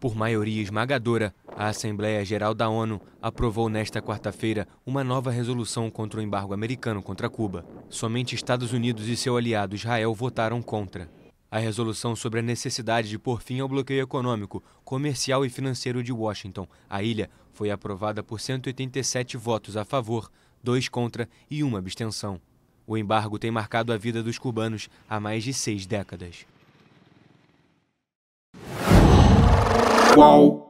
Por maioria esmagadora, a Assembleia Geral da ONU aprovou nesta quarta-feira uma nova resolução contra o embargo americano contra Cuba. Somente Estados Unidos e seu aliado Israel votaram contra. A resolução sobre a necessidade de pôr fim ao bloqueio econômico, comercial e financeiro de Washington, a ilha, foi aprovada por 187 votos a favor, dois contra e uma abstenção. O embargo tem marcado a vida dos cubanos há mais de seis décadas. Whoa.